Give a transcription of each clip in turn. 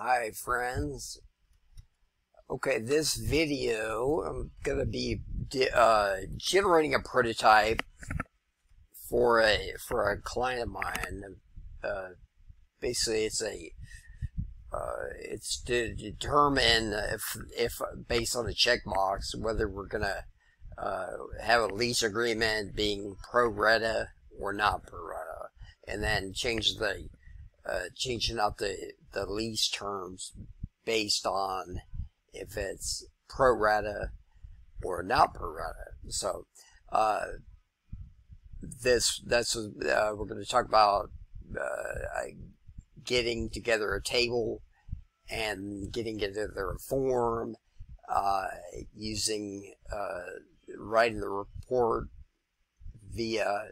Hi friends. Okay, this video I'm gonna be uh, generating a prototype for a for a client of mine. Uh, basically, it's a uh, it's to determine if if based on a checkbox whether we're gonna uh, have a lease agreement being pro rata or not pro rata, and then change the uh, changing out the, the lease terms based on if it's pro rata or not pro rata. So, uh, this, that's, uh, we're going to talk about, uh, getting together a table and getting together a form, uh, using, uh, writing the report via,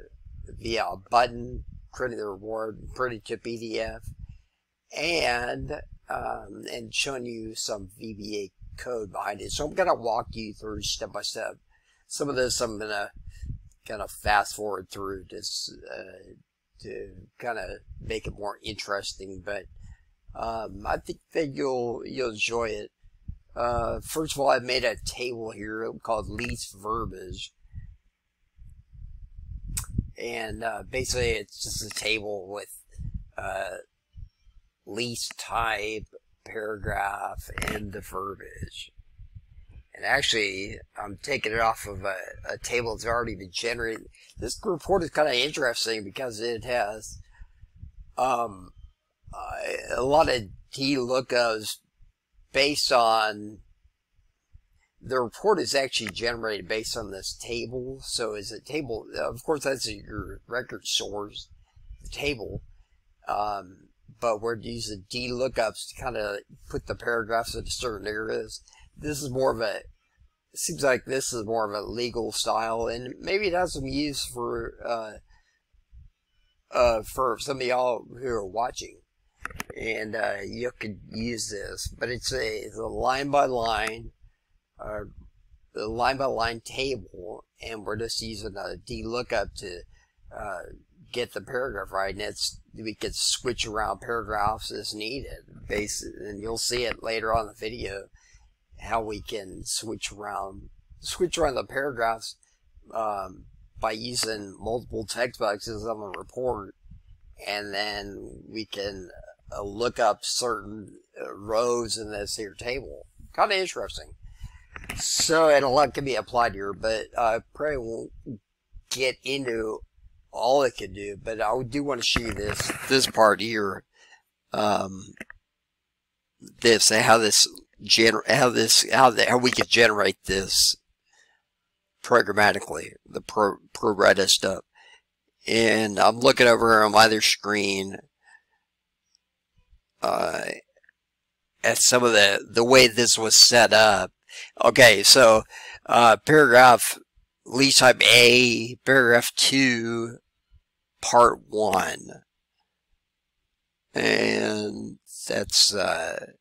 via a button printing the reward, printing to PDF, and um, and showing you some VBA code behind it. So I'm going to walk you through step by step. Some of this I'm going to kind of fast forward through just uh, to kind of make it more interesting, but um, I think that you'll you'll enjoy it. Uh, first of all, I made a table here called lease verbiage and uh, basically it's just a table with uh, lease type, paragraph, and the verbiage. And actually, I'm taking it off of a, a table that's already been generated. This report is kind of interesting because it has um, a lot of D lookups based on the report is actually generated based on this table. So is a table, of course, that's your record source, the table. Um, but we're using D lookups to kind of put the paragraphs into certain areas. This is more of a, seems like this is more of a legal style, and maybe it has some use for, uh, uh, for some of y'all who are watching. And, uh, you could use this, but it's a, it's a line by line, the line by line table and we're just using a lookup to uh, get the paragraph right and it's we could switch around paragraphs as needed basically and you'll see it later on the video how we can switch around switch around the paragraphs um, by using multiple text boxes on the report and then we can uh, look up certain uh, rows in this here table. Kind of interesting so, and a lot can be applied here, but I probably won't get into all it can do, but I do want to show you this, this part here. Um, this, how this, gener how this, how, the, how we can generate this programmatically, the pro, pro Rata stuff. And I'm looking over on my other screen, uh, at some of the, the way this was set up Okay, so uh, paragraph lease type A, paragraph 2, part 1. And that's uh,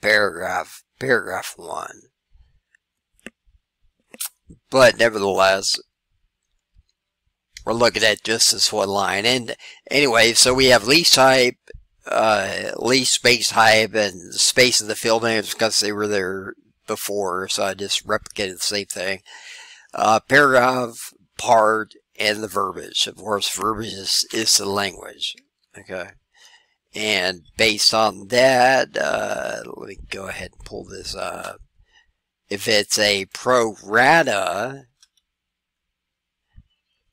paragraph, paragraph 1. But nevertheless, we're looking at just this one line. And anyway, so we have lease type, uh, lease space type, and space of the field names because they were there before, so I just replicated the same thing. Uh, paragraph, part, and the verbiage. Of course, verbiage is, is the language. Okay. And based on that, uh, let me go ahead and pull this up. If it's a pro rata,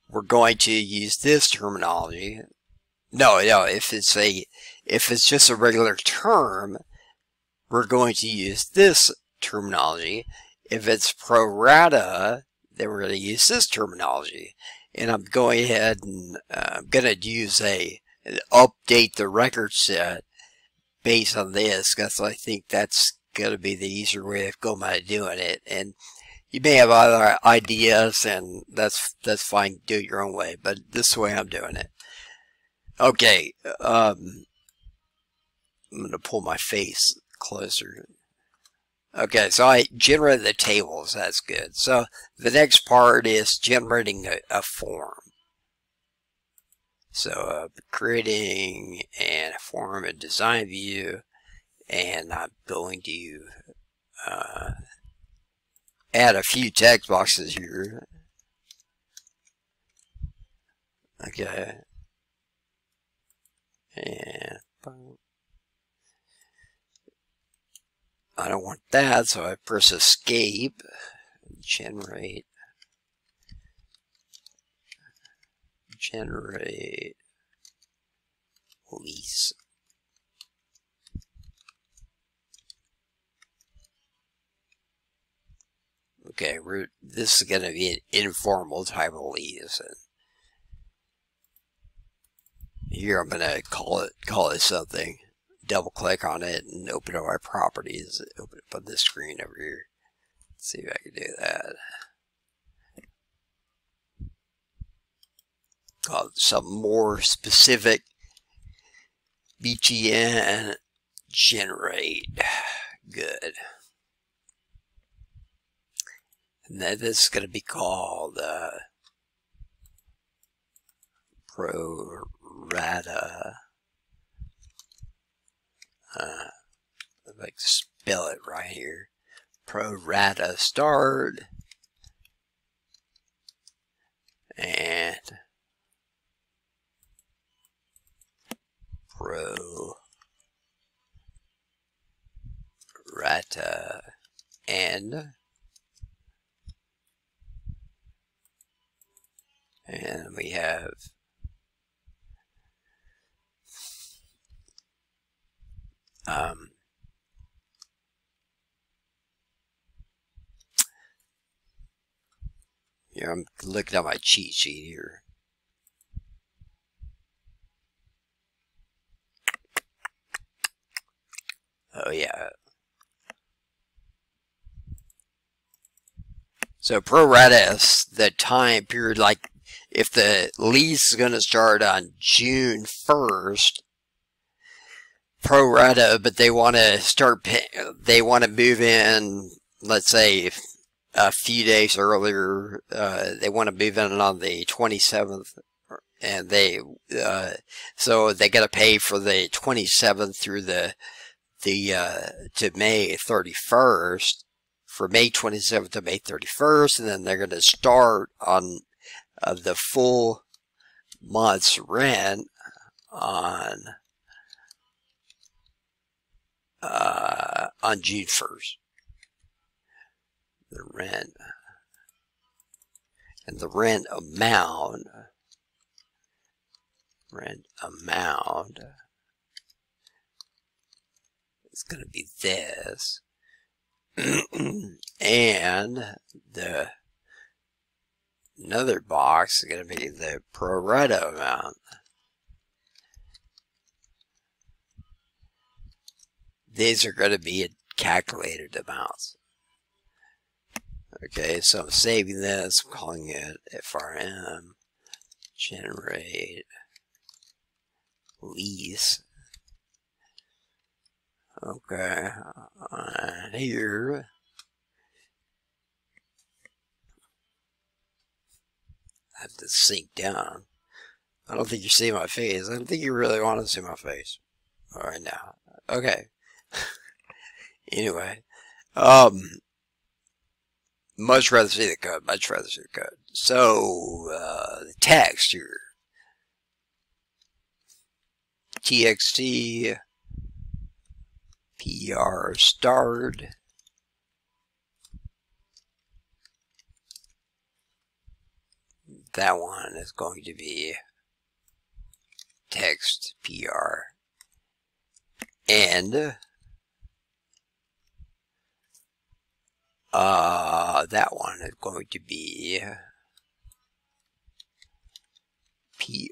we're going to use this terminology. No, no, if it's a, if it's just a regular term, we're going to use this terminology. If it's pro rata, then we're going to use this terminology. And I'm going ahead and uh, I'm going to use a update the record set based on this because I think that's going to be the easier way of going about doing it. And you may have other ideas, and that's that's fine. Do it your own way, but this way I'm doing it. Okay, um, I'm going to pull my face closer. Okay, so I generate the tables. That's good. So the next part is generating a, a form. So uh, creating a form in design view and I'm going to uh, add a few text boxes here. Okay. And I don't want that, so I press escape, generate, generate lease. Okay, we're, this is going to be an informal type of lease. And here I'm going to call it, call it something. Double click on it and open up my properties. Open up on this screen over here. Let's see if I can do that. Call something more specific. BGN generate. Good. And then this is going to be called uh, pro rata. Uh, like spell it right here. Pro rata start. And pro rata and and we have um, here I'm looking at my cheat sheet here. Oh yeah. So pro rata the time period like if the lease is going to start on June 1st, pro rata, but they want to start, they want to move in, let's say, a few days earlier, uh, they want to move in on the 27th, and they, uh, so they got to pay for the 27th through the, the, uh, to May 31st, for May 27th to May 31st, and then they're going to start on of the full month's rent on uh, on June 1st. The rent and the rent amount rent amount is going to be this and the another box is going to be the pro rata amount. These are going to be calculated amounts. Okay, so I'm saving this, I'm calling it FRM, generate, lease. Okay, and here, I have to sink down. I don't think you see my face. I don't think you really want to see my face right now. Okay. anyway, um, much rather see the code. Much rather see the code. So, uh, the text here. TXT PR starred that one is going to be text PR and uh, that one is going to be P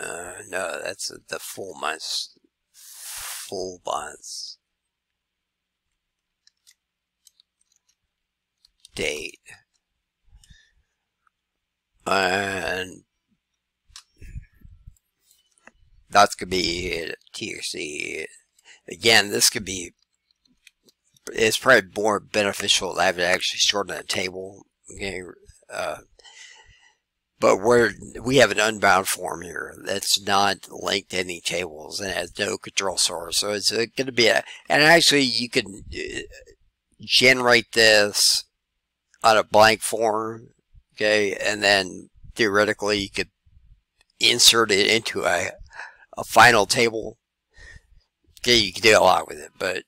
uh, no that's the full months full months date and that's gonna be TXT. Again, this could be, it's probably more beneficial to have it actually stored in a table. Okay, uh, but we're we have an unbound form here that's not linked to any tables and has no control source. So it's going to be a and actually you can uh, generate this on a blank form, okay, and then theoretically you could insert it into a a final table. Okay, you can do a lot with it, but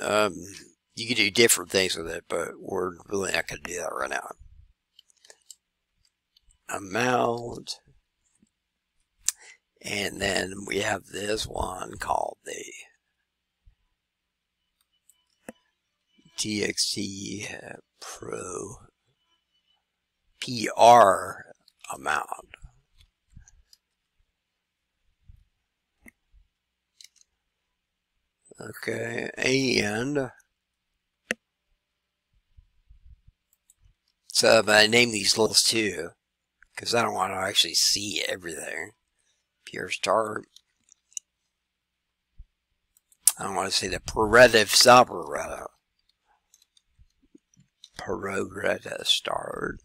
um, you can do different things with it, but we're really not going to do that right now amount. And then we have this one called the TXT Pro PR amount. Okay, and so I name these lists too because I don't want to actually see everything. Pure start. I don't want to see the Paretive Sabaretta. Parogreta start.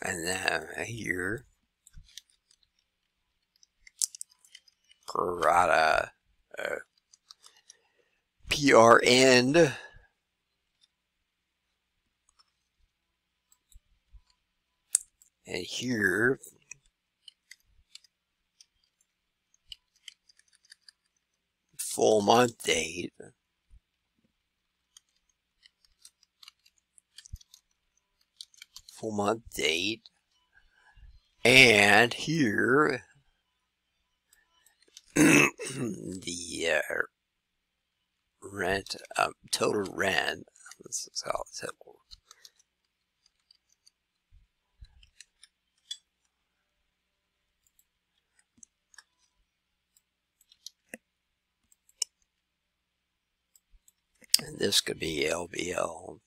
And then here. Parada. Uh. And here, full month date, full month date, and here, the uh, rent, um, total rent, this is how it's And this could be LBL.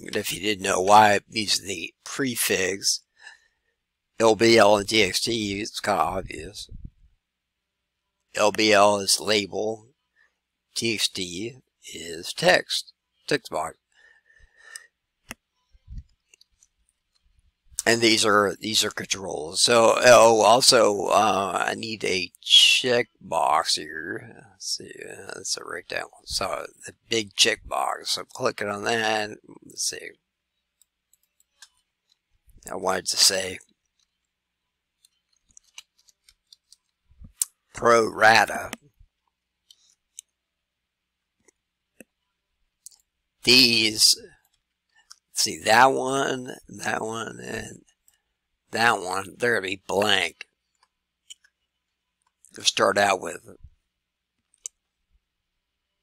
And if you didn't know why I'm using the prefix LBL and TXT, it's kind of obvious. LBL is label, TXT is text, text box. And these are these are controls. So oh, also uh, I need a checkbox here. Let's see, that's a down. So the big checkbox. So clicking on that. Let's see. I wanted to say pro rata. These see that one, that one, and that one. They're going to be blank to start out with.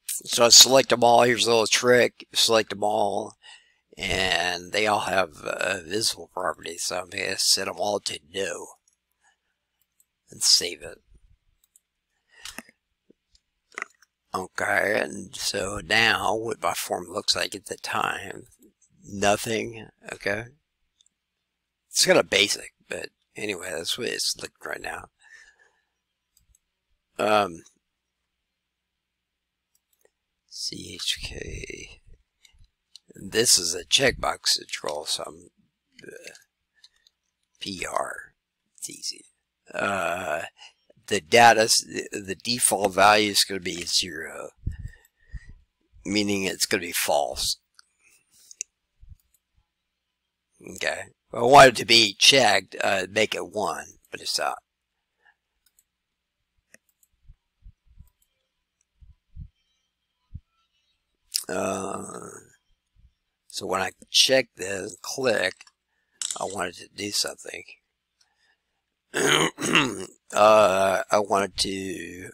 So I select them all. Here's a little trick. Select them all. And they all have uh, visible properties. So I'm going to set them all to no. And save it. Okay, and so now what my form looks like at the time nothing. Okay. It's kind of basic, but anyway, that's what it's looking right now. Um, CHK. This is a checkbox control, so I'm uh, PR. It's easy. Uh, the data, the default value is going to be zero, meaning it's going to be false. Okay. I want it to be checked, uh, make it 1, but it's not. Uh, so when I check this, click, I wanted to do something. uh, I wanted to,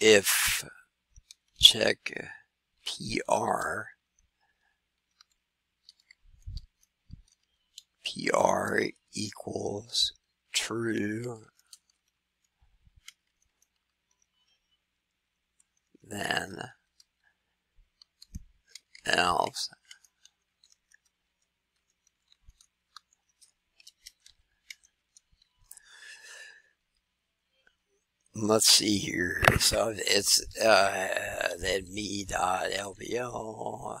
if check PR PR equals true, then else. Let's see here. So it's uh, then me dot LBL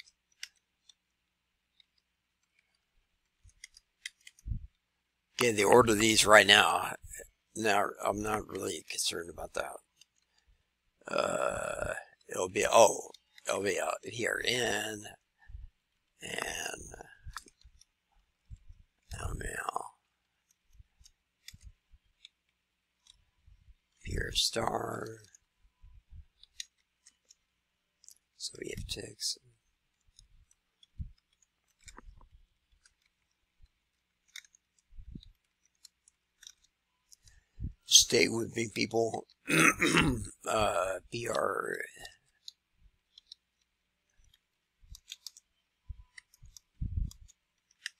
Okay, the order of these right now. Now I'm not really concerned about that. Uh, it'll be oh, it'll be uh, here in and ML pure star. So we have ticks. Stay with me, people. uh, BR.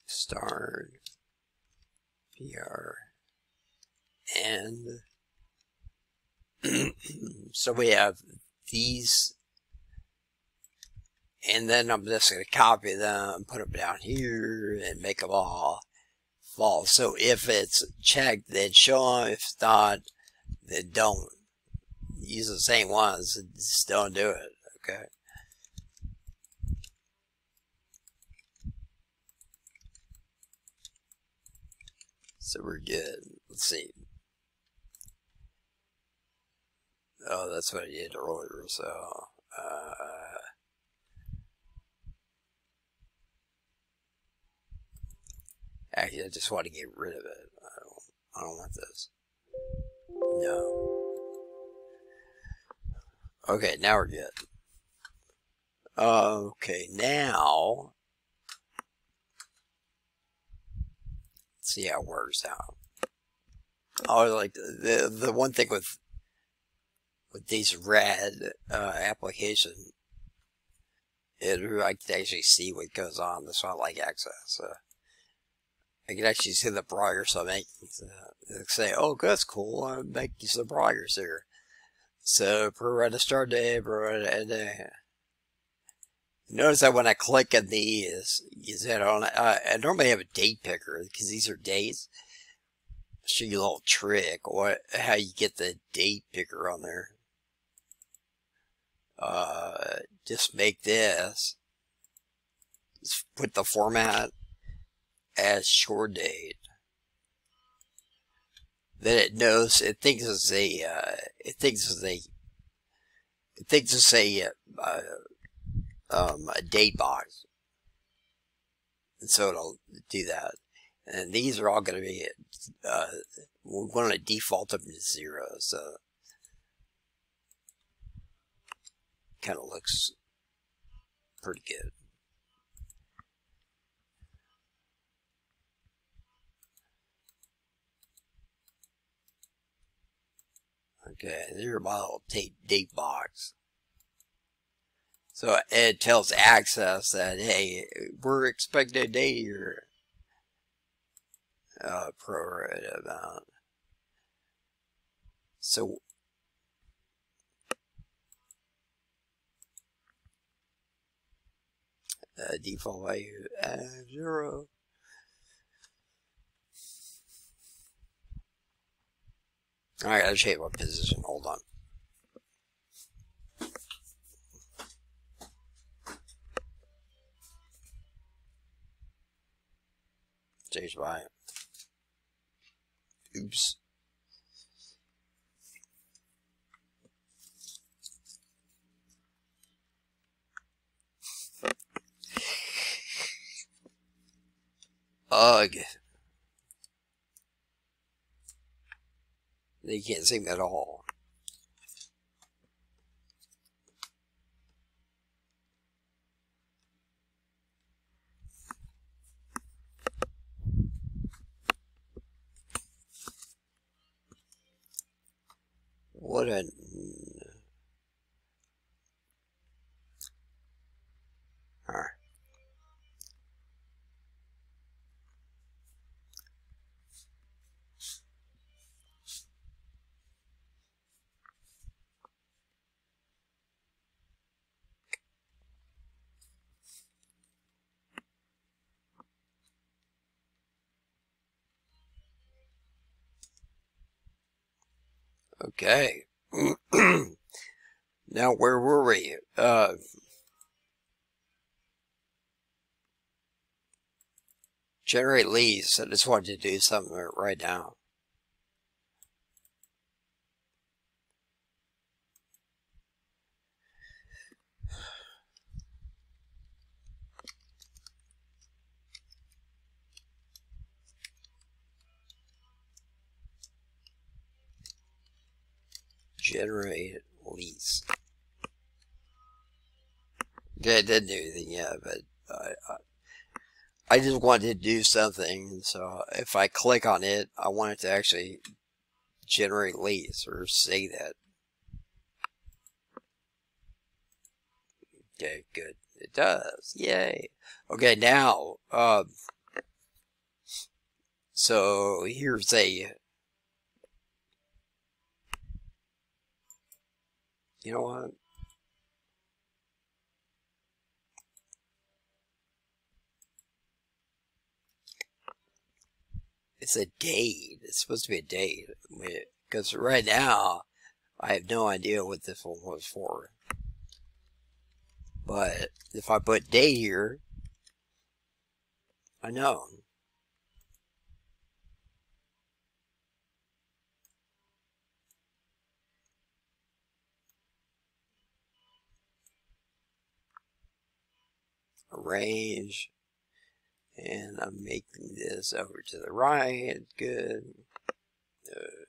Star. PR. And. so we have these. And then I'm just going to copy them, and put them down here, and make them all false. So if it's checked, then show them. If not, then don't. Use the same ones. Just don't do it. Okay. So we're good. Let's see. Oh, that's what I did earlier. So, uh, Actually, I just want to get rid of it. I don't, I don't want this. No. Okay, now we're good. Okay, now, let's see how it works out. Oh, like the the one thing with with these red uh, application, it I can actually see what goes on. That's why I like access. Uh, I can actually see the progress I'm making. Uh, say, oh, that's cool. I'm making some progress here. So, per start day, end day. Notice that when I click on these, you said on, uh, I normally have a date picker because these are dates. I'll show you a little trick or how you get the date picker on there. Uh, just make this, just put the format as short date. Then it knows, it thinks it's a, uh, it thinks it's a, it thinks it's a, uh, um, a date box. And so it'll do that. And these are all going to be, uh, we're going to default them to zero, so kind of looks pretty good. Okay, there's my little date, date box. So it tells Access that, hey, we're expecting a date here. Uh, prorate amount. So, uh, default value at zero. I gotta change my position. Hold on. Change my. Oops. Ugh. They can't sing at all. What a... Okay. now, where were we? Uh, generate leads. I just wanted to do something right now. Generate lease. Okay, I didn't do anything yet, but I, I, I just wanted to do something. So if I click on it, I want it to actually generate leads or say that. Okay, good. It does. Yay. Okay, now, um, so here's a You know what? It's a date. It's supposed to be a date. Because right now, I have no idea what this one was for. But if I put date here, I know. Arrange and I'm making this over to the right good uh,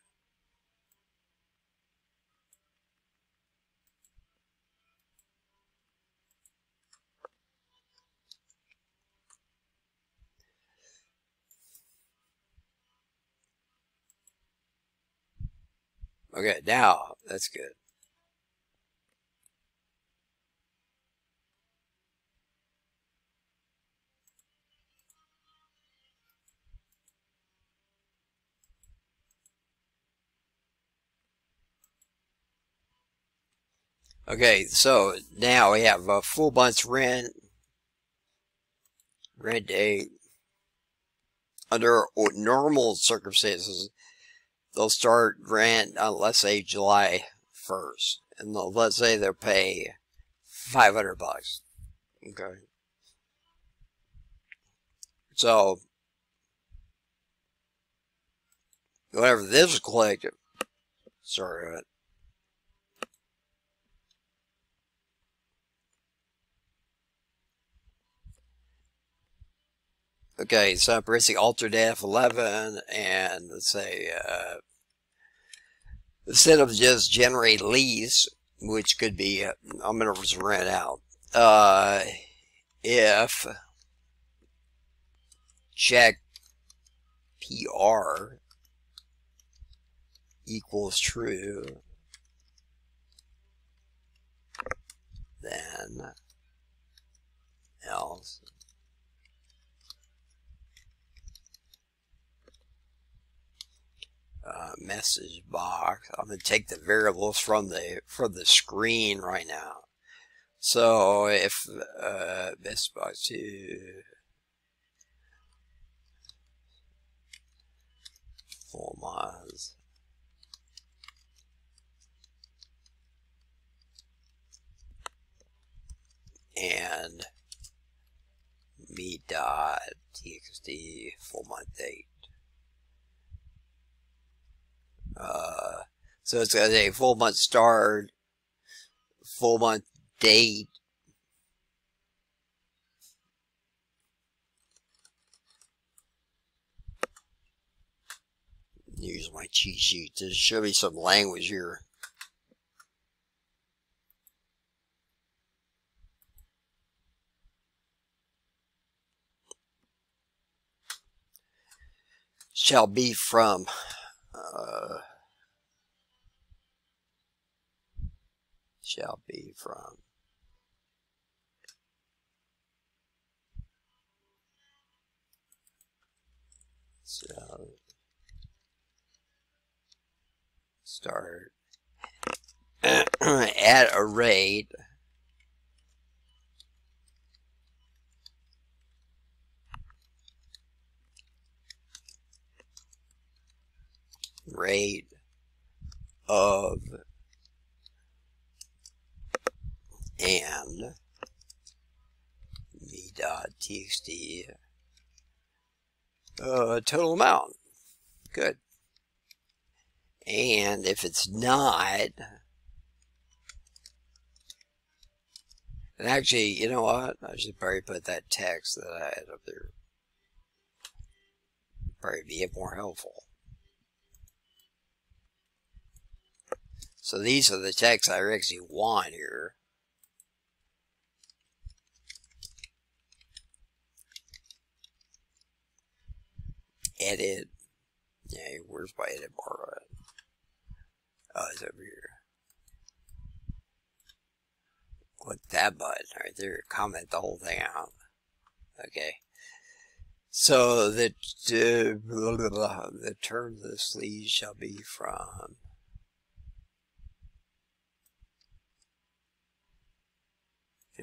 Okay, now that's good. Okay, so now we have a full month's rent, rent date. Under normal circumstances, they'll start rent on, uh, let's say, July 1st. And let's say they'll pay 500 bucks. Okay. So, whenever this is collected, sorry, Okay, so I'm pressing Alt F11 and let's say uh, instead of just generate lease, which could be uh, I'm going to rent out. Uh, if check PR equals true, then else uh, message box. I'm going to take the variables from the from the screen right now. So if uh, Best Buy to full miles. And me dot txt full month date. Uh, so it's a full month start, full month date. Use my cheat sheet to show me some language here. Shall be from uh, shall be from so start at a rate rate of and me dot uh, total amount. Good. And if it's not, and actually, you know what? I should probably put that text that I had up there. Probably be more helpful. So these are the texts I actually want here. Edit. Yeah, where's my edit bar at? Oh, it's over here. Click that button right there. Comment the whole thing out. Okay. So the uh, blah, blah, blah, the term of the sleeve shall be from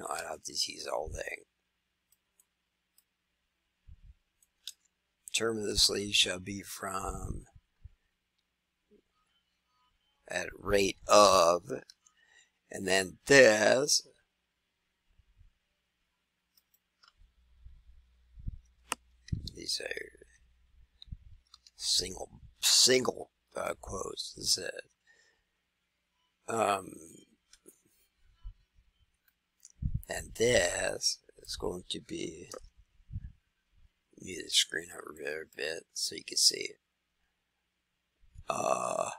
I have the whole thing. Term of sleeve shall be from at rate of and then this these are single single uh, quotes um and this is going to be move the screen over there a bit so you can see it uh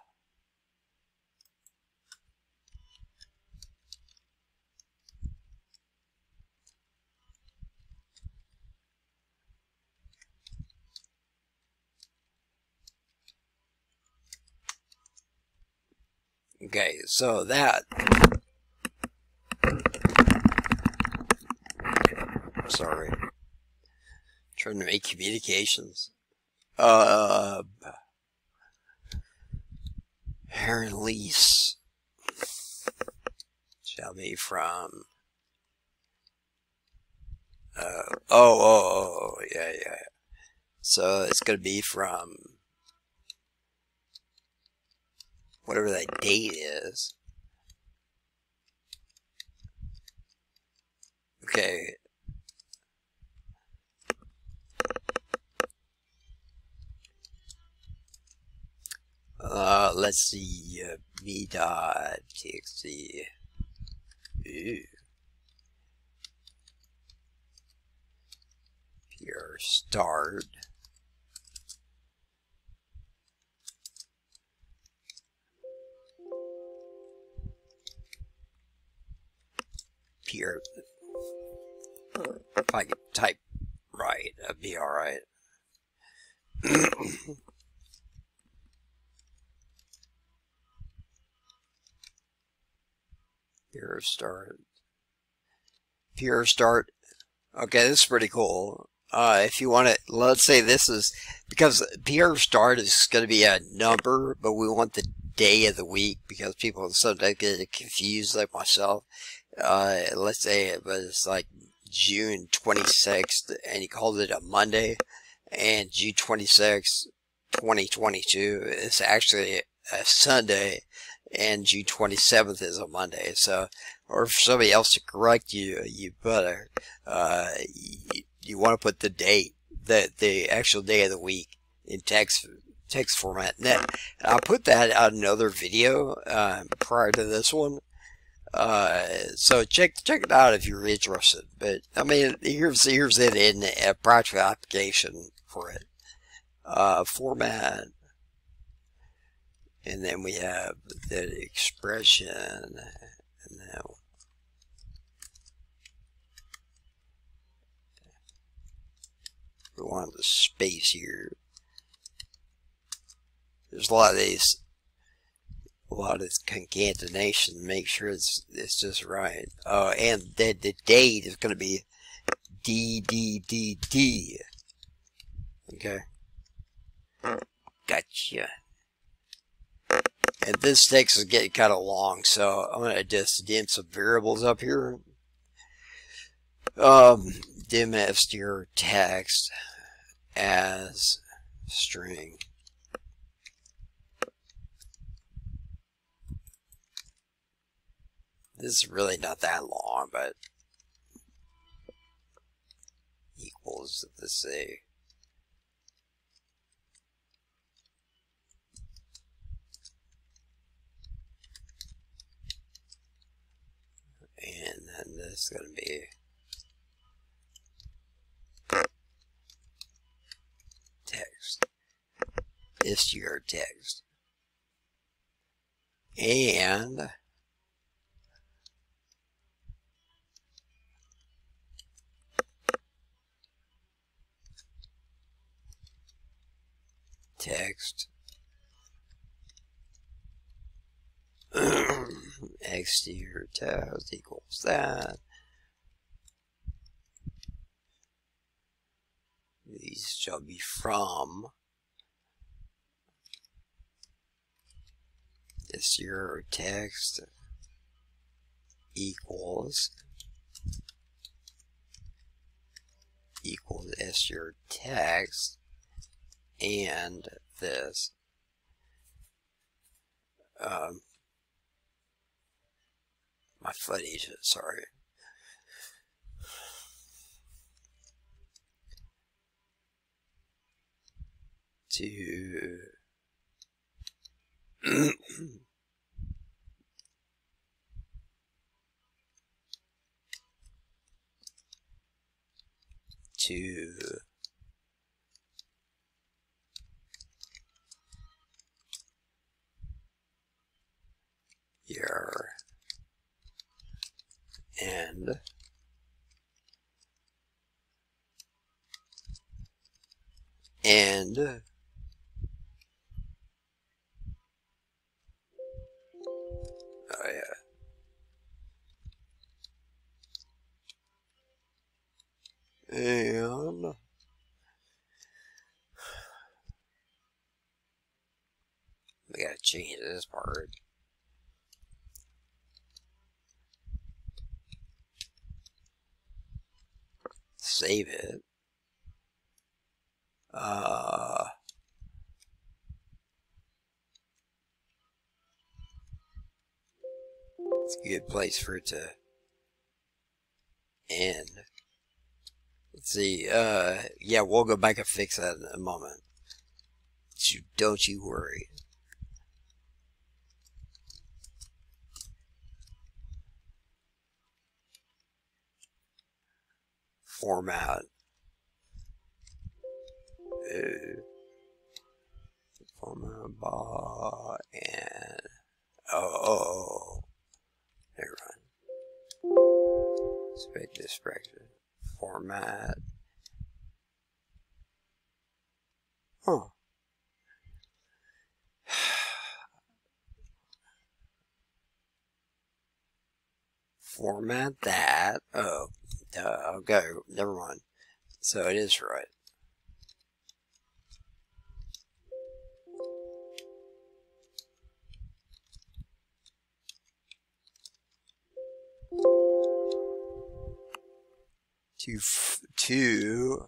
Okay, so that. Sorry. Trying to make communications. Uh. Aaron Lease shall be from. Uh, oh, oh, oh, yeah, yeah. So it's going to be from whatever that date is. Okay. Uh, let's see, uh, v dot txt. Ooh. Pure start. here. If I could type right, that'd be alright. Pure start. Pure start. Okay, this is pretty cool. Uh, if you want to, let's say this is, because pure start is going to be a number, but we want the day of the week because people sometimes get confused like myself uh, let's say it was like June 26th and he called it a Monday and June 26th, 2022 is actually a Sunday and June 27th is a Monday. So, or for somebody else to correct you, you better, uh, you, you want to put the date, the, the actual day of the week in text, text format. And I'll put that on another video, uh, prior to this one. Uh, so check check it out if you're interested. But I mean, here's here's it in a practical application for it. Uh, format, and then we have the expression, and then we want the space here. There's a lot of these a lot of concatenation to make sure it's it's just right. Uh, and the, the date is going to be D D D D. Okay. Gotcha and this text is getting kind of long, so I'm going to just dim some variables up here. Um, dim your text as string. This is really not that long, but equals, let's. And then this is going to be text. This your text. And text exterior text equals that. These shall be from this your text equals equals s your text and this um, my footage, sorry. To to your and and oh yeah. And we gotta change this part save it. Uh, it's a good place for it to end. Let's see. Uh, yeah, we'll go back and fix that in a moment. Don't you worry. Format. Uh, format bar and oh, oh, oh. never mind. Spec expression format. Huh. Format that. Oh. Uh, okay, never mind. So it is right. To, to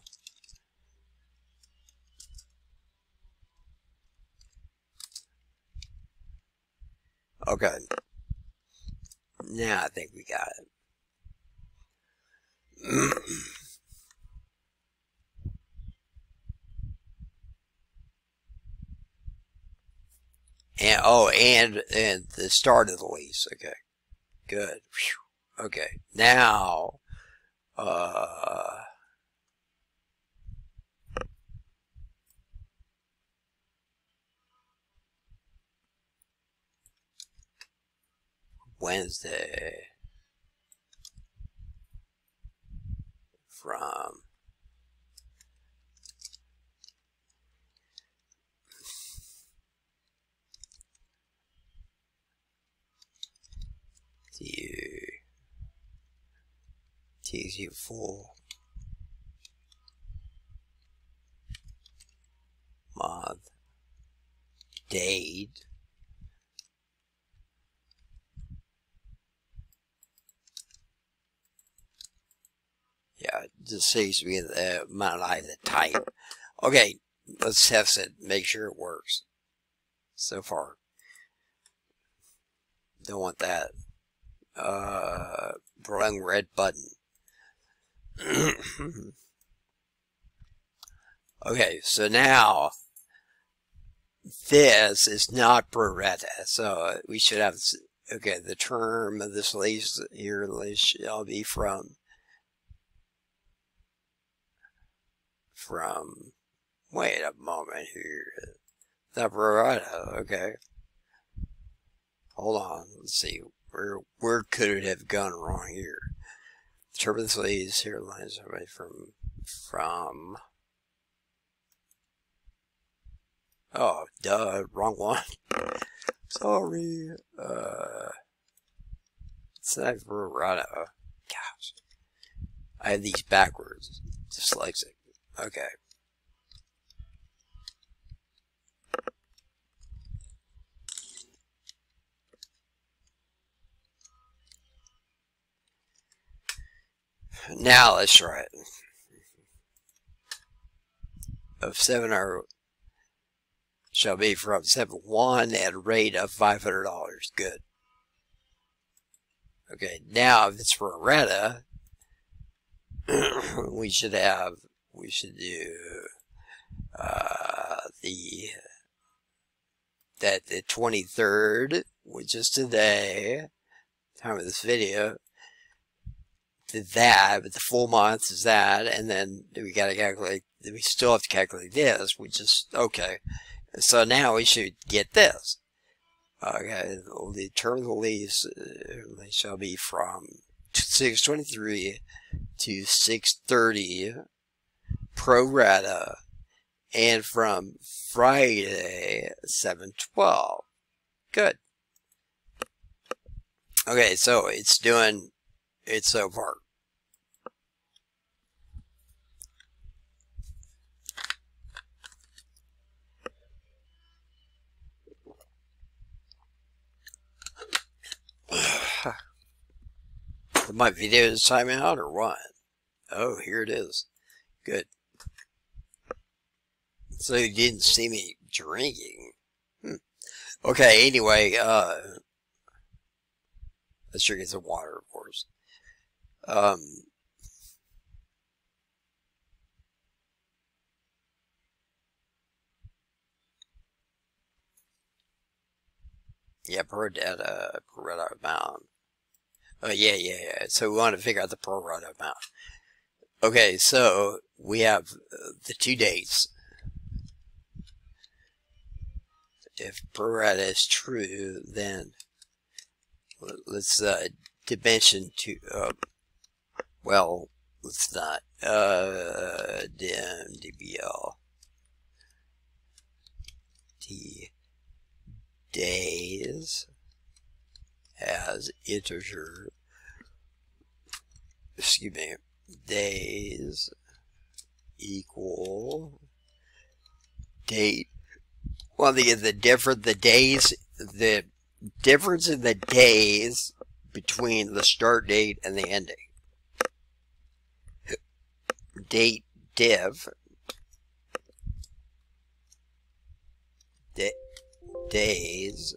Okay. Now I think we got it. And oh, and and the start of the lease. Okay, good. Whew. Okay, now, uh, Wednesday. From. You. Takes you full month date Yeah, just seems to be the amount I the type. Okay, let's test it. Make sure it works. So far. Don't want that. uh, wrong red button. okay, so now this is not rata, so we should have okay. The term of this lease here shall be from from. Wait a moment here. The rata, okay. Hold on, let's see. Where where could it have gone wrong here? The this lease here lines away from from Oh, duh, wrong one. Sorry. Uh, it's not Verado. Gosh. I have these backwards. Dyslexic. Okay. Now let's try it. Of seven hour shall be from seven one at a rate of $500. Good. Okay, now if it's pro rata, we should have, we should do uh, the, that the 23rd, which is today, time of this video, to that, but the full month is that, and then we got to calculate, we still have to calculate this, which is, okay, so now we should get this. Okay, the term of the lease uh, shall be from 623 to 630 pro rata and from Friday 712. Good. Okay, so it's doing it so far. my video is timing out or what? Oh, here it is. Good. So you didn't see me drinking. Hmm. Okay, anyway, uh, let's drink some water, of course. Um, yeah, per data, per amount. Oh, yeah, yeah, yeah. So we want to figure out the pro rata amount. Okay, so we have uh, the two dates. If pro is true, then let's uh, dimension to, uh, well, let's not, uh, dim dbl t days as integer, excuse me, days equal date. Well, the the different the days the difference in the days between the start date and the ending. Date div days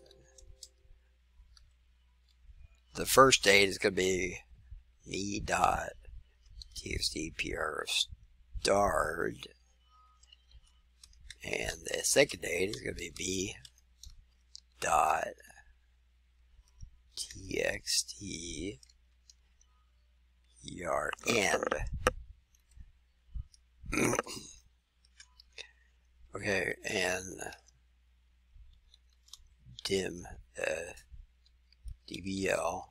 the first date is going to be me dot txtpr starred and the second date is going to be b dot txt er end okay and dim uh, DBL.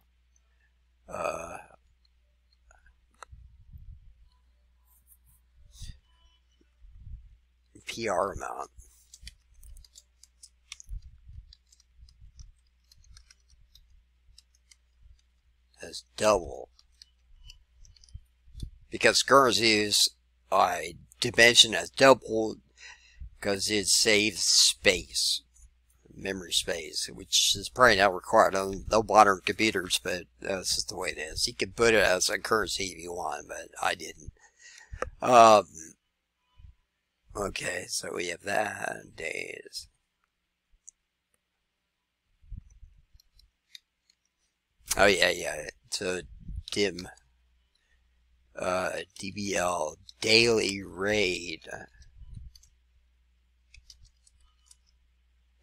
Uh, PR amount. As double. Because currencies I dimension as double because it saves space memory space, which is probably not required on no modern computers, but that's just the way it is. You can put it as a currency if you want, but I didn't. Um, okay, so we have that, days. Oh yeah, yeah. So dim uh, DBL daily rate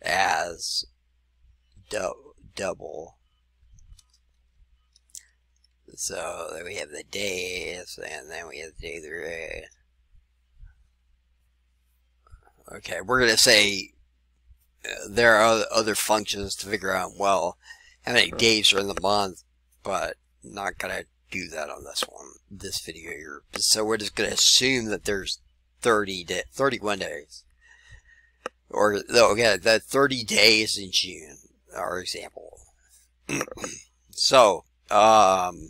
as do double. So we have the days, and then we have the daily rate. Okay, we're gonna say uh, there are other functions to figure out. Well, how many days are in the month, but not gonna do that on this one, this video here. So we're just gonna assume that there's 30 day, 31 days, or okay, that 30 days in June, our example. so, um,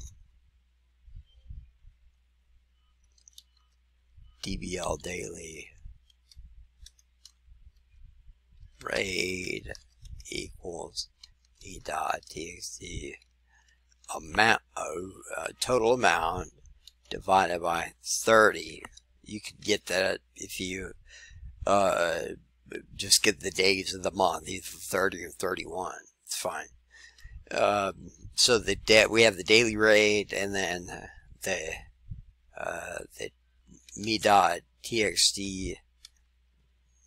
DBL daily rate equals e dot txt amount uh, total amount divided by 30 you could get that if you uh, just get the days of the month either 30 or 31 it's fine. Um, so the da- we have the daily rate and then the uh, the me dot txt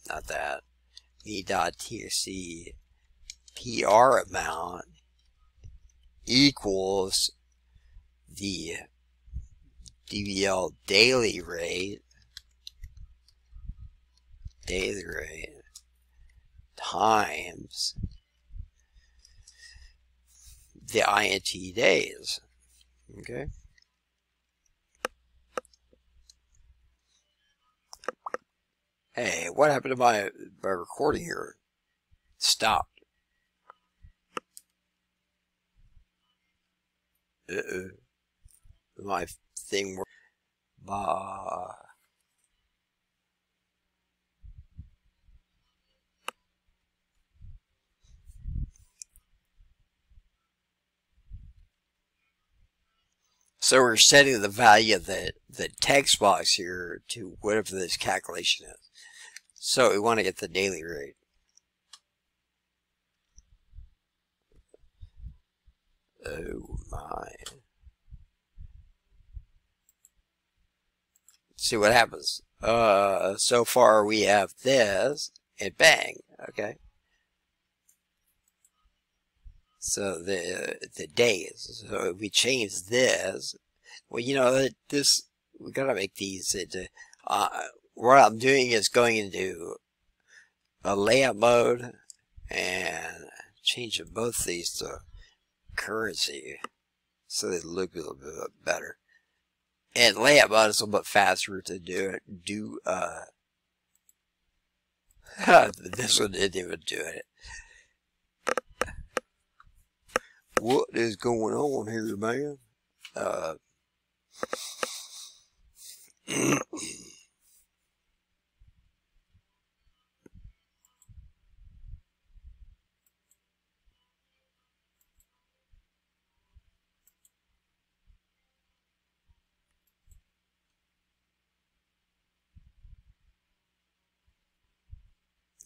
not that me dot PR amount equals the DBL daily rate daily rate times the INT days. Okay. Hey, what happened to my, my recording here? Stop. Uh-oh. My thing work. Bah. So we're setting the value of the, the text box here to whatever this calculation is. So we want to get the daily rate. Oh my. See what happens. Uh, so far we have this, and bang, okay. So the the days. So if we change this, well, you know, this we gotta make these into. Uh, what I'm doing is going into a layout mode and changing both these to currency so they look a little bit better. And layout mode is a little bit faster to do it. Do uh, this one didn't even do it. What is going on here, man? Uh.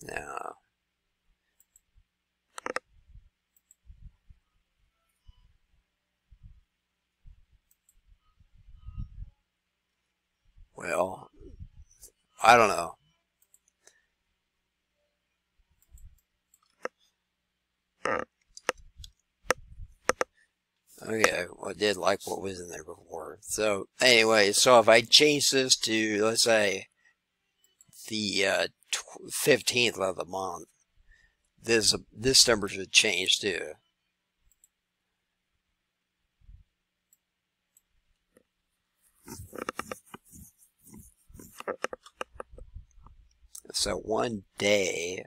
Now, well, I don't know. Okay, well, I did like what was in there before. So, anyway, so if I change this to, let's say, the uh, 15th of the month, this this number should change too. So one day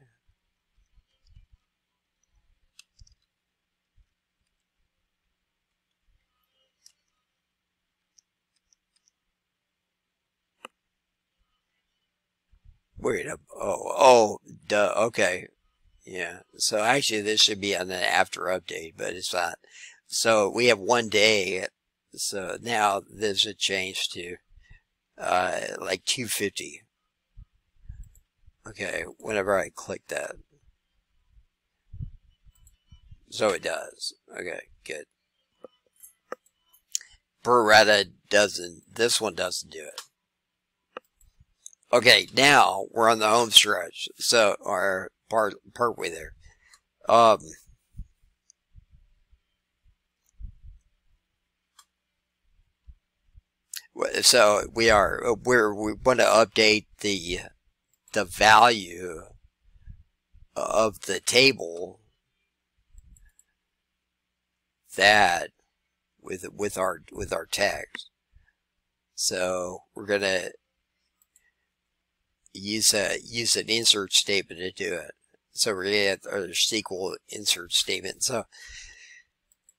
Wait, oh, oh, duh, okay. Yeah, so actually this should be on the after update, but it's not. So we have one day, so now this should change to, uh, like 250. Okay, whenever I click that. So it does. Okay, good. Pro rata doesn't, this one doesn't do it. Okay, now we're on the home stretch. So, or part, part way there. Um, so we are, we're, we want to update the, the value of the table that with with our with our text. So we're gonna use a use an insert statement to do it. So we're gonna get our SQL insert statement. So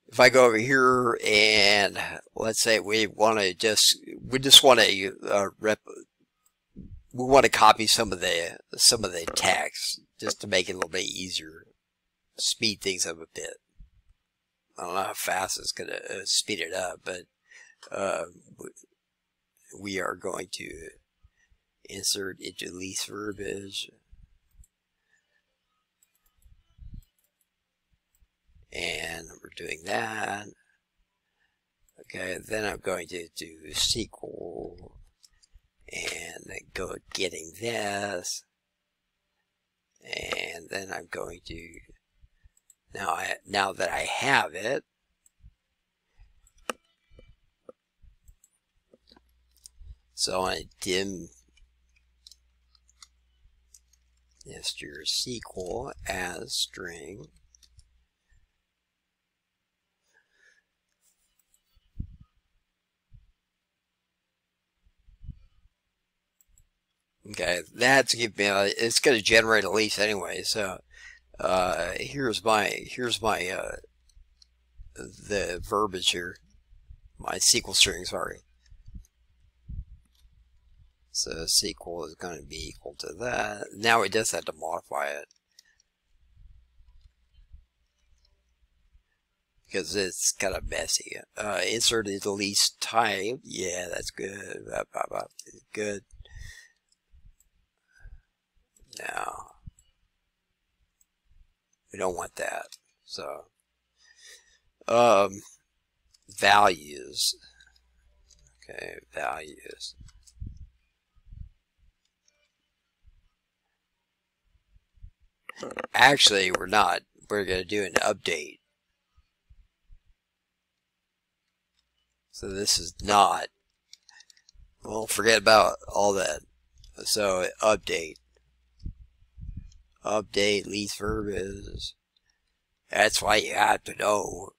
if I go over here and let's say we want to just we just want to uh, rep we want to copy some of the some of the text just to make it a little bit easier, speed things up a bit. I don't know how fast it's going to uh, speed it up, but uh, we are going to insert into lease verbiage. And we're doing that. Okay, then I'm going to do SQL and go getting this. And then I'm going to now, I, now that I have it, so I dim your SQL as string. Okay, that's give me. It's going to generate a lease anyway, so uh, here's my here's my uh, the verbiage here, my SQL string. Sorry. So SQL is going to be equal to that. Now it does have to modify it. Because it's kind of messy. Uh, the lease type. Yeah, that's good. Good. Now, we don't want that. So, um, values. Okay, values. Actually, we're not. We're going to do an update. So this is not. Well, forget about all that. So update update lease verb is. That's why you have to know.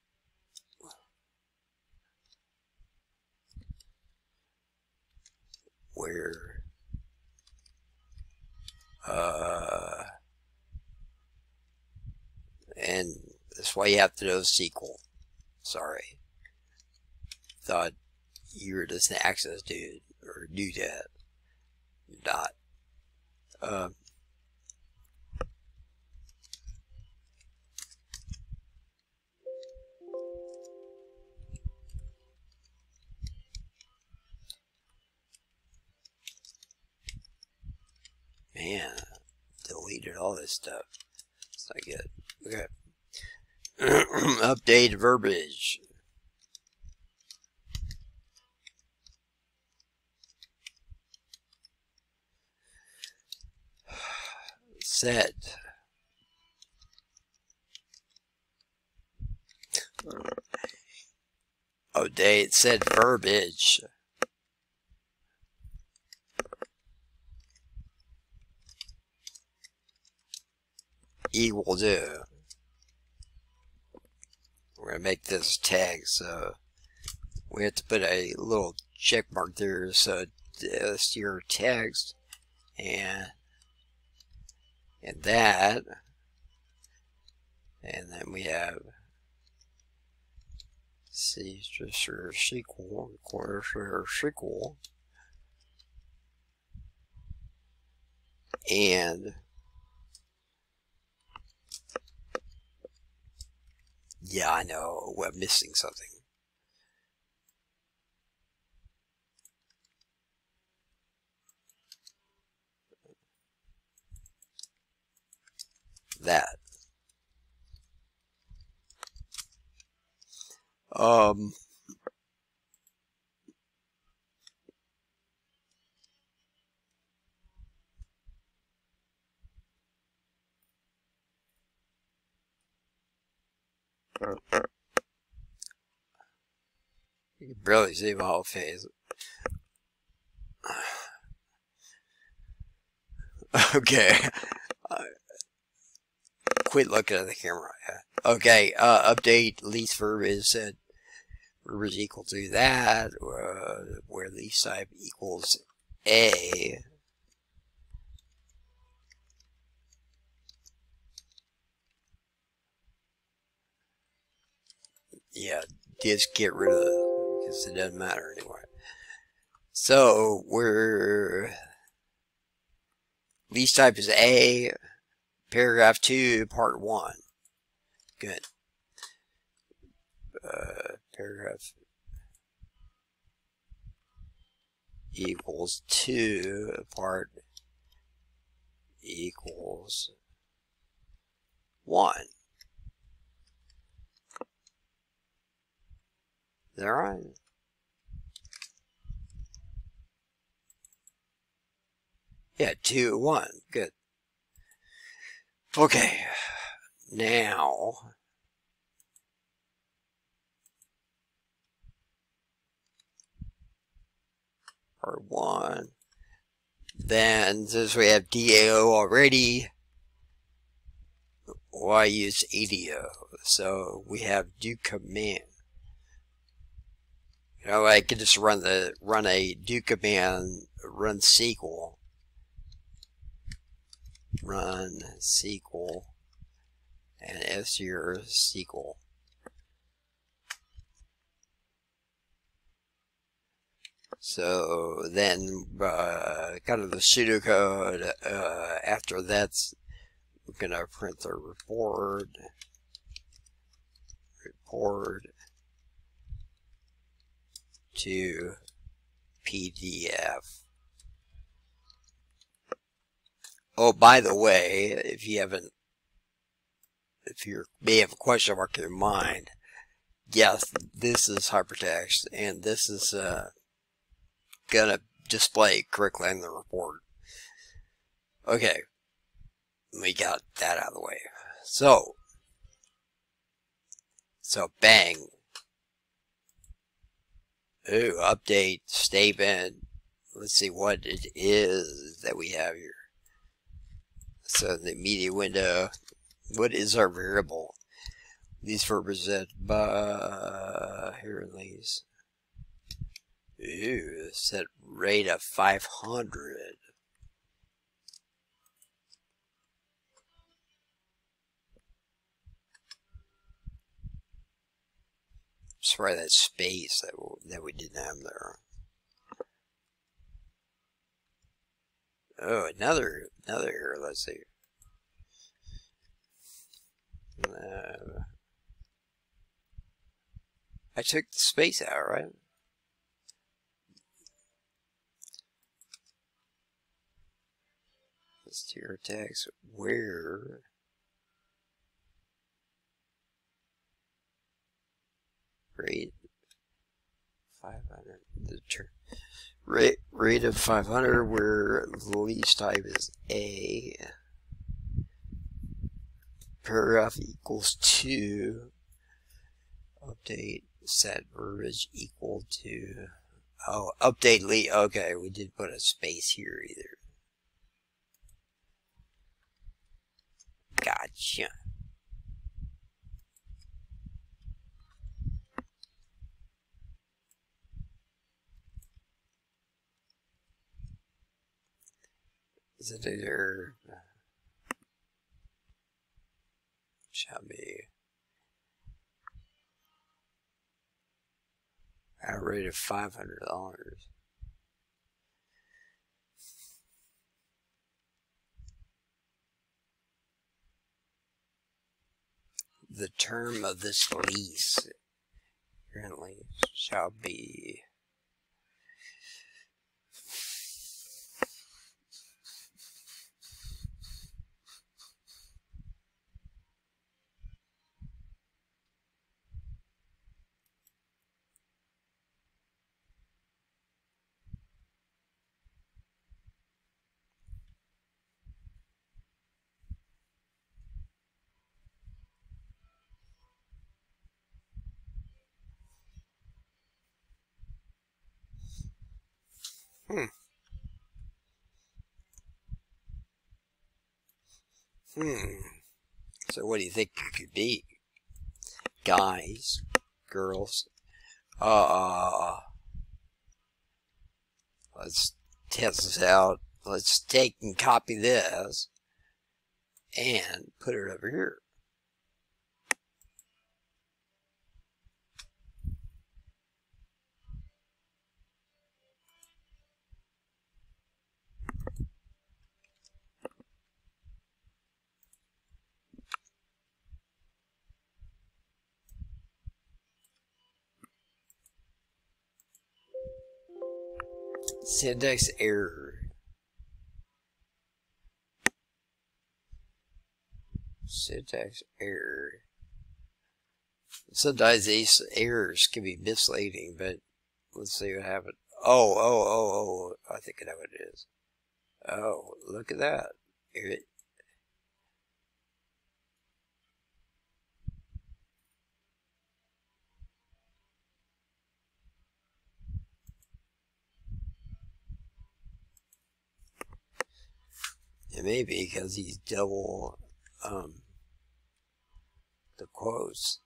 Where, uh, and that's why you have to know SQL. Sorry. Thought you were just an access dude, or do that. You're not. Um, Man, deleted all this stuff. It's not good. Okay. Update verbiage. Set. Update said verbiage. equal to. We're to make this tag, so we have to put a little check mark there, so this your text, and, and that, and then we have C just for SQL, course, or SQL, and Yeah, I know. We're missing something. That. Um, You can barely see my whole face. Okay. Uh, quit looking at the camera. Okay, uh, update lease verb is said verb is equal to that, uh, where lease type equals A. yeah, just get rid of it because it doesn't matter anymore. So we're lease type is A, paragraph 2, part 1. Good. Uh, paragraph equals 2, part equals 1. their own. Yeah, two, one. Good. Okay. Now, or one. Then, since we have DAO already, why use ADO? So we have do command. You know, I could just run the run a do command, run SQL, run SQL, and S your SQL. So then, uh, kind of the pseudocode, uh, after that's, we're going to print the report, report to PDF. Oh, by the way, if you haven't, if you may have a question mark in your mind, yes, this is hypertext, and this is uh, gonna display correctly in the report. Okay, we got that out of the way. So, so bang. Ooh, update statement. Let's see what it is that we have here. So the media window, what is our variable? These represent by here in these. Ooh, set rate of 500. Sorry, that space that that we didn't have there. Oh, another, another here. Let's see. Uh, I took the space out, right? Let's do text. Where? Rate 500. The rate, rate of 500 where the lease type is A. Paragraph equals 2. Update set verbiage equal to. Oh, update lead. Okay, we did put a space here either. Gotcha. Is it either shall be at a rate of five hundred dollars. The term of this lease currently shall be Hmm. So what do you think it could be? Guys, girls. Uh, let's test this out. Let's take and copy this and put it over here. Syntax error. Syntax error. Sometimes these errors can be misleading, but let's see what happened. Oh, oh, oh, oh, I think I know what it is. Oh, look at that. It, It may be because he's double um, the quotes.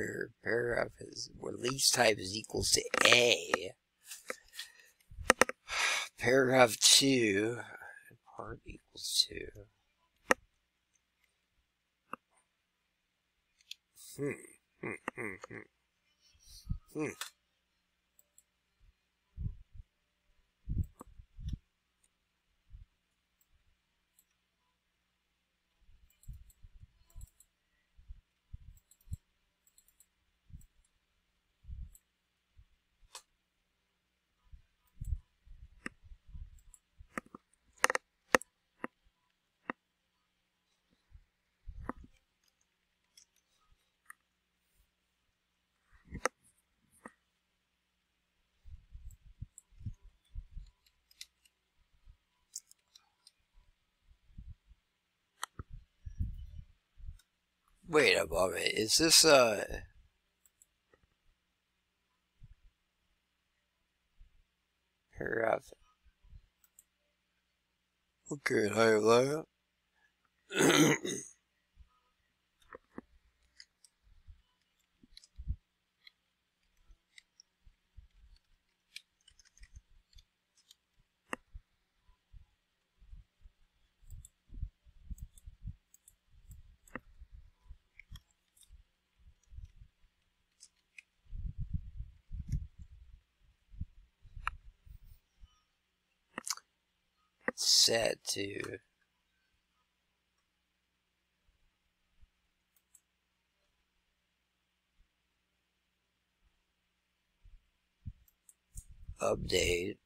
Where paragraph is where lease type is equals to A. Paragraph two part equals to Hmm. Hmm. Hmm. Hmm. hmm. Wait a moment, is this, uh... Paragraph... Okay, I have set to update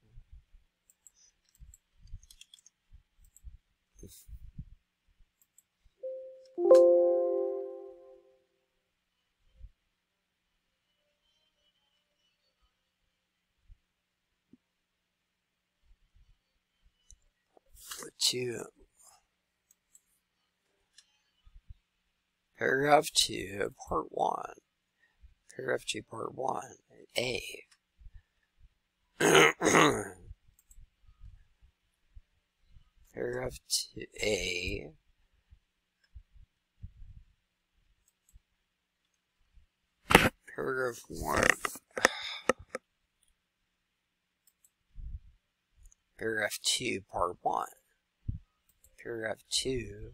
two, paragraph two, part one, paragraph two, part one, A. paragraph two, A. Paragraph one. Paragraph 2, Part 1 paragraph 2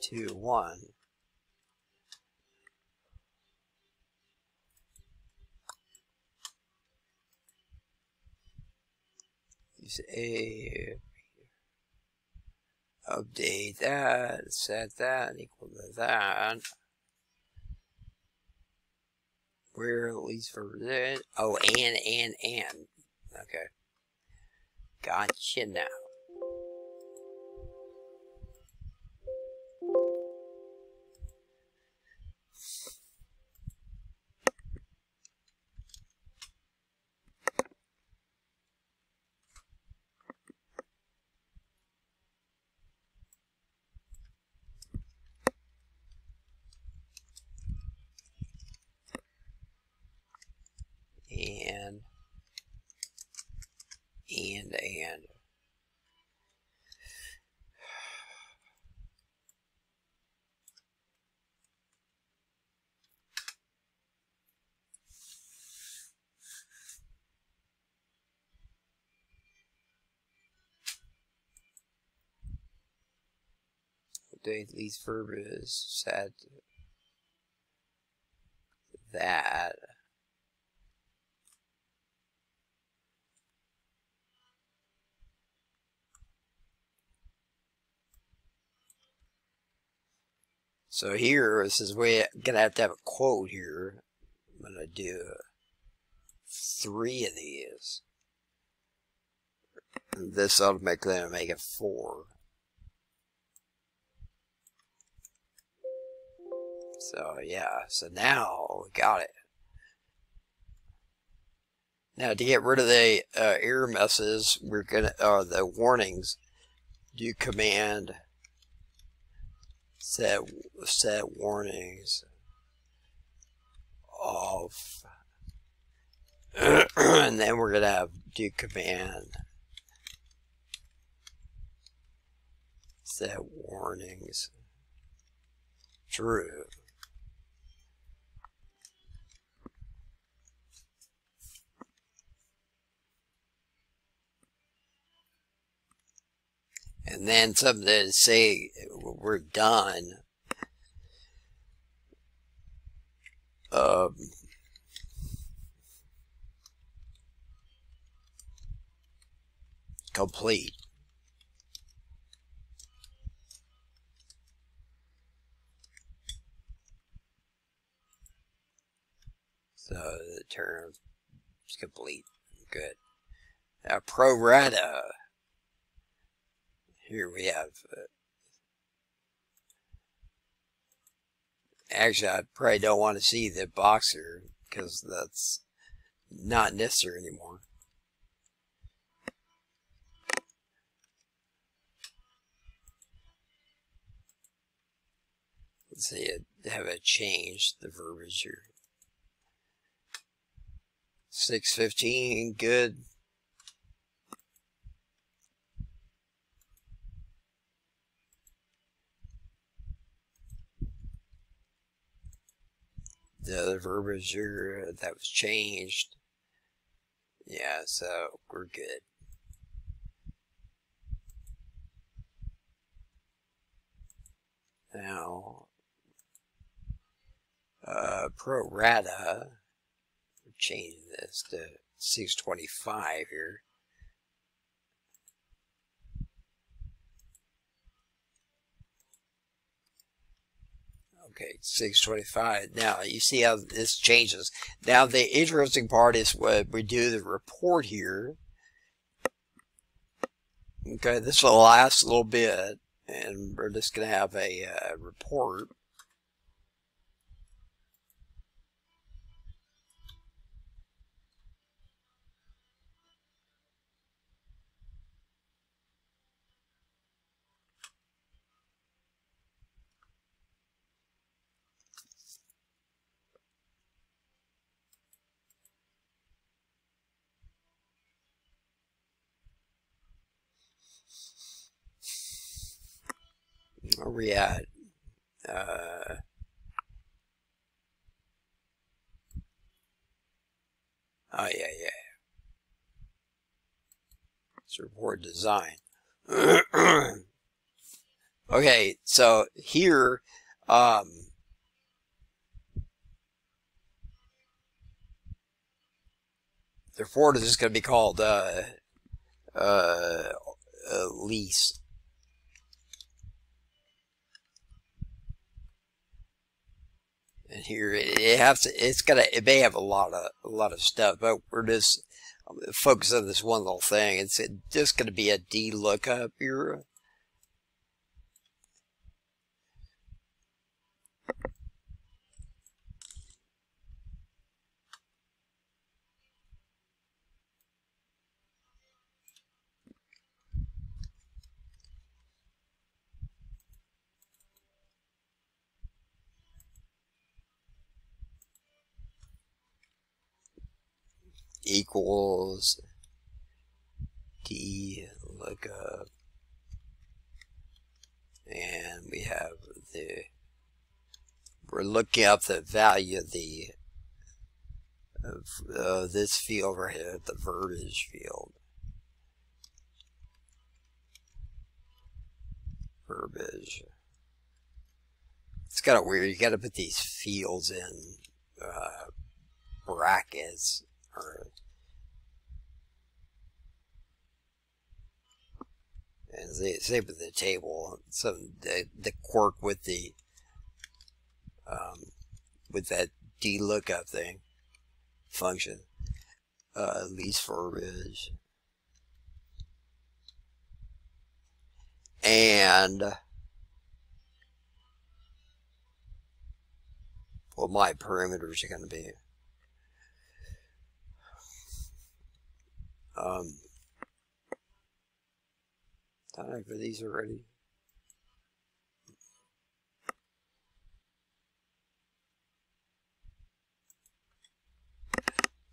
two one. Use a update that, set that equal to that. Where at least for that. Oh, and, and, and. Okay. Gotcha now. and and and update these verbiage said that So here, this is going to have to have a quote here. I'm to do three of these. And this automatically to make it four. So yeah, so now we got it. Now to get rid of the uh, error messages, we're gonna, or uh, the warnings, do command set set warnings off and then we're gonna have do command set warnings true and then something to say we're done. Um, complete. So the term is complete. Good. Now, pro rata here we have uh, actually I probably don't want to see the boxer because that's not necessary anymore. Let's see it have it changed the verbiage here. 615 good the other verbiage here that was changed. Yeah, so we're good. Now, uh, pro rata, we're changing this to 625 here. Okay, 625. Now, you see how this changes. Now, the interesting part is when we do the report here. Okay, this will last a little bit, and we're just going to have a uh, report. Where we at? Uh, oh, yeah, yeah. It's report design. okay, so here, um, the report is just going to be called uh, uh, lease And here it has to, it's gonna, it may have a lot of, a lot of stuff, but we're just um, focused on this one little thing. It's just gonna be a D lookup here. Equals d lookup and we have the we're looking up the value of the of uh, this field right here, the verbiage field. Verbiage. It's kind of weird. You got to put these fields in uh, brackets or and same with the table. So the the quirk with the um, with that D lookup thing function, uh, least verbiage, and what my parameters are going to be. Um, time for these already.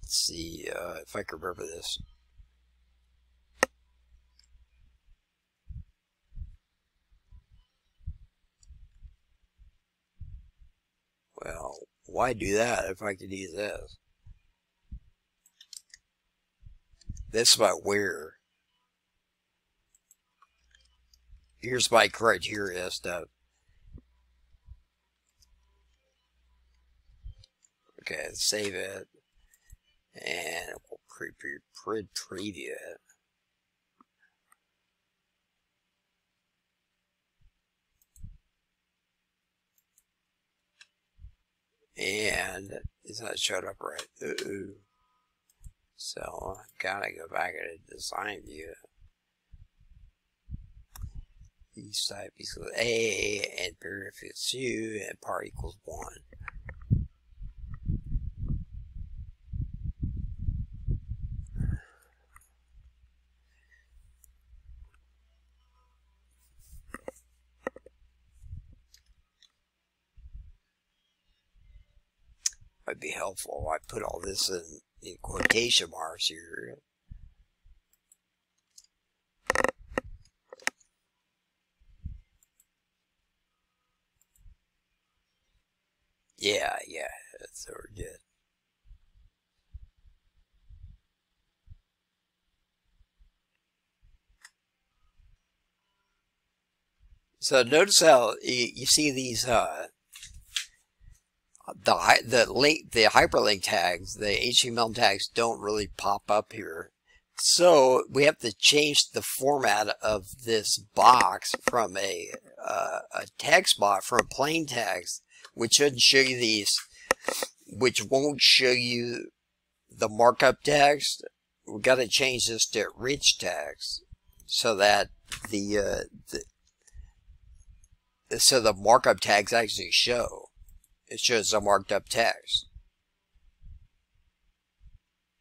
Let's see uh, if I can remember this. Well, why do that if I could use this? This is my where. Here's my criteria stuff. Okay, save it. And we'll pre pre pre preview it. And it's not showed up right. Uh -oh. So, I've gotta go back to the design view. Each type equals A, and period equals 2, and part equals 1. Might be helpful. I put all this in in quotation marks here. Yeah, yeah, that's we're good. So notice how you, you see these uh, the the link the hyperlink tags, the HTML tags don't really pop up here. So we have to change the format of this box from a uh, a text box from plain text, which shouldn't show you these, which won't show you the markup text. we've got to change this to rich text so that the, uh, the so the markup tags actually show it shows the marked up text.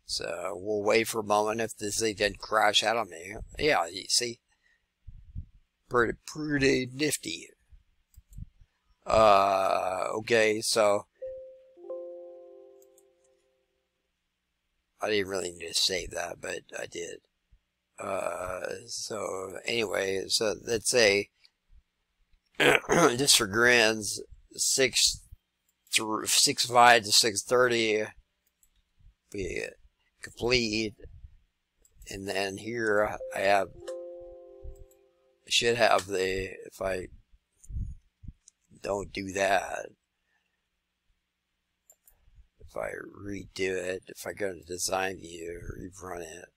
So we'll wait for a moment if this thing didn't crash out on me. Yeah, you see? Pretty, pretty nifty. Uh, okay, so I didn't really need to save that, but I did. Uh, so anyway, so let's say just for grins, six through 6.5 to 6.30 be complete. And then here I have I should have the if I don't do that if I redo it if I go to design view rerun it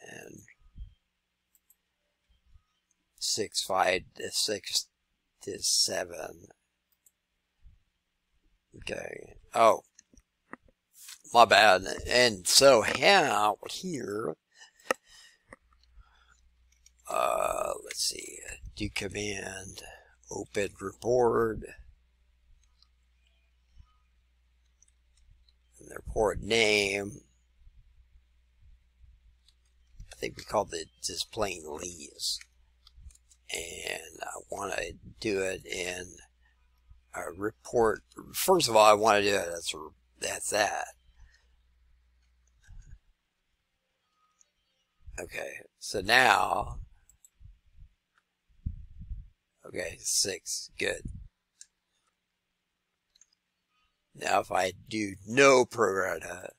and 6 5 to 6 to 7 Okay. Oh, my bad. And so how here, uh, let's see, do command open report. And the report name. I think we called it just plain lease. And I want to do it in a report. First of all, I want to do it as that's that. Okay, so now, okay, six, good. Now if I do no pro rata,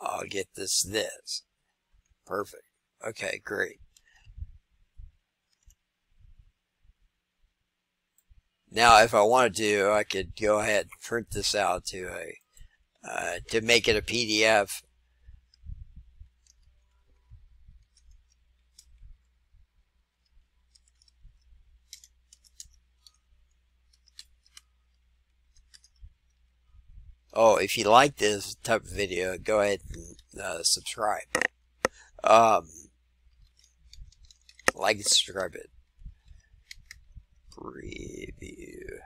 I'll get this, this. Perfect. Okay, great. Now, if I wanted to, I could go ahead and print this out to a, uh, to make it a PDF Oh, if you like this type of video, go ahead and uh, subscribe. Um, like and subscribe it. Preview.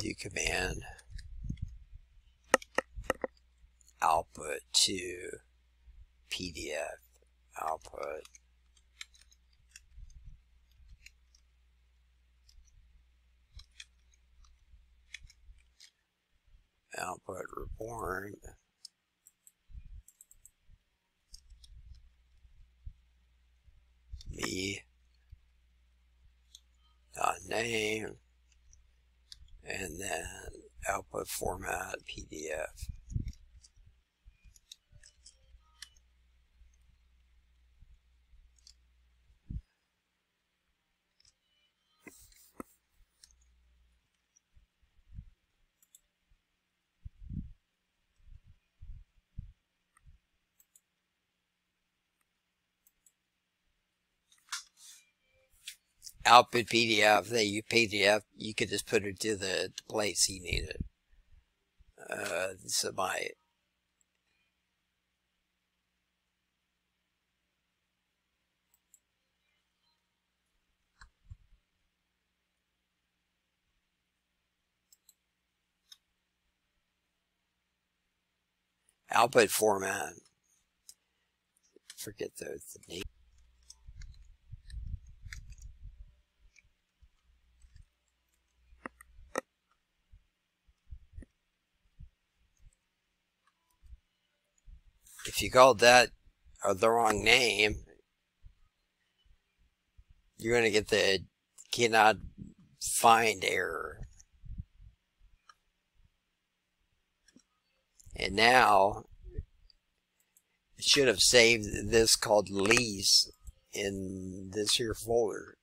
View command output to PDF output. Output report. Me. Dot name. And then output format PDF. Output PDF that you PDF, you could just put it to the, the place you need it. Uh, so my output format. Forget the, the name. If you called that the wrong name, you're going to get the cannot find error. And now, it should have saved this called lease in this here folder.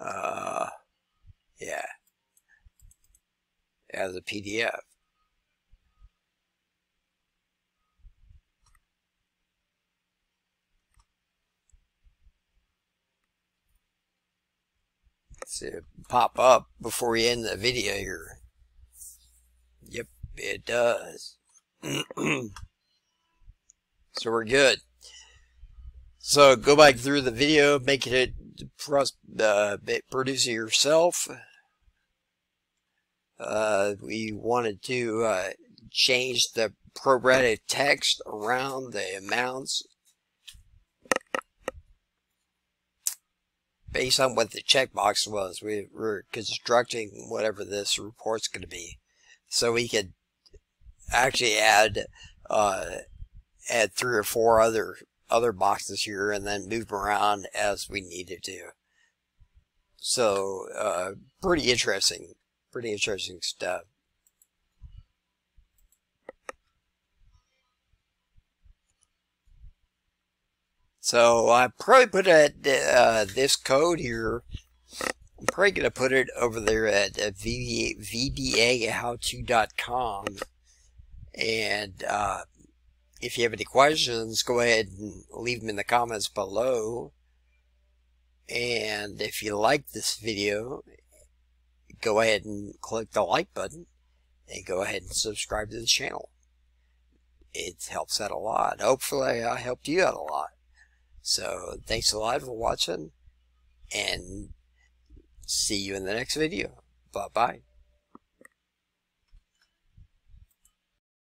Uh, yeah. As a PDF. To pop up before you end the video here. Yep, it does. so we're good. So go back through the video, make it uh, produce yourself. Uh, we wanted to uh, change the prorated text around the amounts based on what the checkbox was, we were constructing whatever this report's going to be. So we could actually add uh, add three or four other other boxes here and then move them around as we needed to. So uh, pretty interesting, pretty interesting stuff. So I probably put a, uh, this code here. I'm probably going to put it over there at uh, VBAHowTo.com. And uh, if you have any questions, go ahead and leave them in the comments below. And if you like this video, go ahead and click the like button and go ahead and subscribe to the channel. It helps out a lot. Hopefully I helped you out a lot. So thanks a lot for watching and see you in the next video. Bye bye.